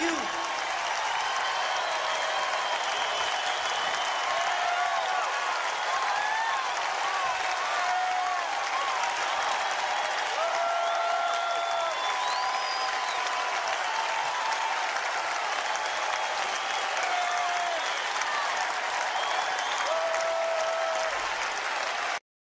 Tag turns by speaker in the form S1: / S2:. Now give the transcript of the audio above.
S1: you.